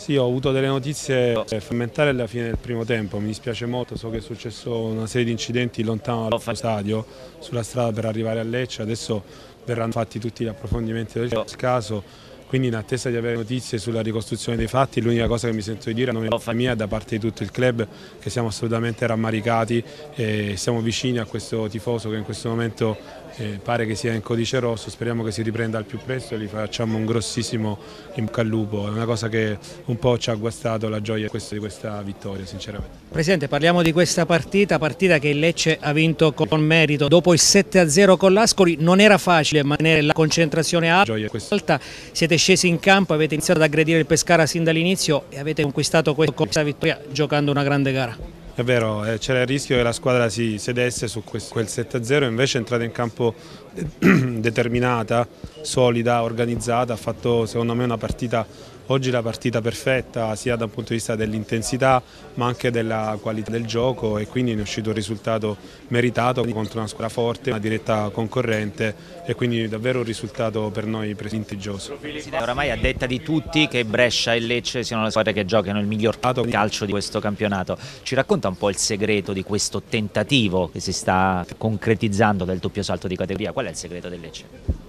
Sì, ho avuto delle notizie fondamentali alla fine del primo tempo, mi dispiace molto, so che è successo una serie di incidenti lontano dallo stadio, sulla strada per arrivare a Lecce, adesso verranno fatti tutti gli approfondimenti del caso, quindi in attesa di avere notizie sulla ricostruzione dei fatti l'unica cosa che mi sento di dire a nome della mia da parte di tutto il club che siamo assolutamente rammaricati e siamo vicini a questo tifoso che in questo momento eh, pare che sia in codice rosso, speriamo che si riprenda al più presto e gli facciamo un grossissimo in bocca al lupo, è una cosa che un po' ci ha guastato la gioia di questa vittoria sinceramente. Presidente parliamo di questa partita, partita che il Lecce ha vinto con merito, dopo il 7-0 con l'Ascoli non era facile mantenere la concentrazione alta, siete scesi in campo, avete iniziato ad aggredire il Pescara sin dall'inizio e avete conquistato questa vittoria giocando una grande gara. È vero, eh, c'era il rischio che la squadra si sedesse su quel 7-0, invece è entrata in campo determinata, solida, organizzata, ha fatto secondo me una partita Oggi la partita perfetta sia dal punto di vista dell'intensità ma anche della qualità del gioco e quindi ne è uscito un risultato meritato contro una squadra forte, una diretta concorrente e quindi davvero un risultato per noi prestigioso. Oramai a detta di tutti che Brescia e Lecce siano le squadre che giocano il miglior calcio di questo campionato. Ci racconta un po' il segreto di questo tentativo che si sta concretizzando del doppio salto di categoria? Qual è il segreto del Lecce?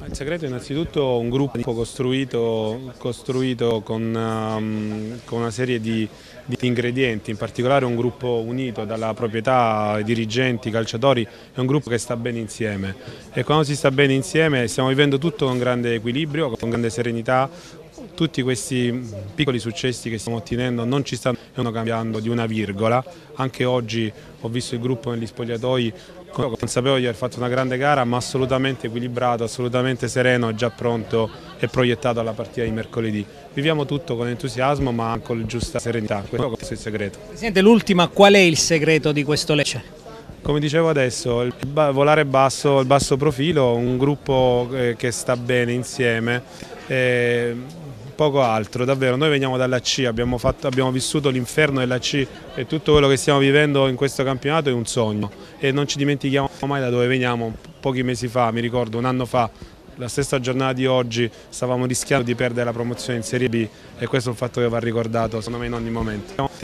Il segreto è innanzitutto un gruppo costruito, costruito con, um, con, una serie di, di, ingredienti, in particolare un gruppo unito dalla proprietà, i dirigenti, i calciatori, è un gruppo che sta bene insieme. E quando si sta bene insieme stiamo vivendo tutto con grande equilibrio, con grande serenità, tutti questi piccoli successi che stiamo ottenendo non ci stanno cambiando di una virgola, anche oggi ho visto il gruppo negli spogliatoi consapevole di aver fatto una grande gara ma assolutamente equilibrato, assolutamente sereno, già pronto e proiettato alla partita di mercoledì. Viviamo tutto con entusiasmo ma con giusta serenità, questo è il segreto. Presidente, l'ultima, qual è il segreto di questo Lecce? Come dicevo adesso, il volare basso, il basso profilo, un gruppo eh, che sta bene insieme. Poco altro, davvero. Noi veniamo dalla C, abbiamo, fatto, abbiamo vissuto l'inferno della C e tutto quello che stiamo vivendo in questo campionato è un sogno. E non ci dimentichiamo mai da dove veniamo, pochi mesi fa, mi ricordo un anno fa, la stessa giornata di oggi stavamo rischiando di perdere la promozione in Serie B e questo è un fatto che va ricordato secondo me in ogni momento.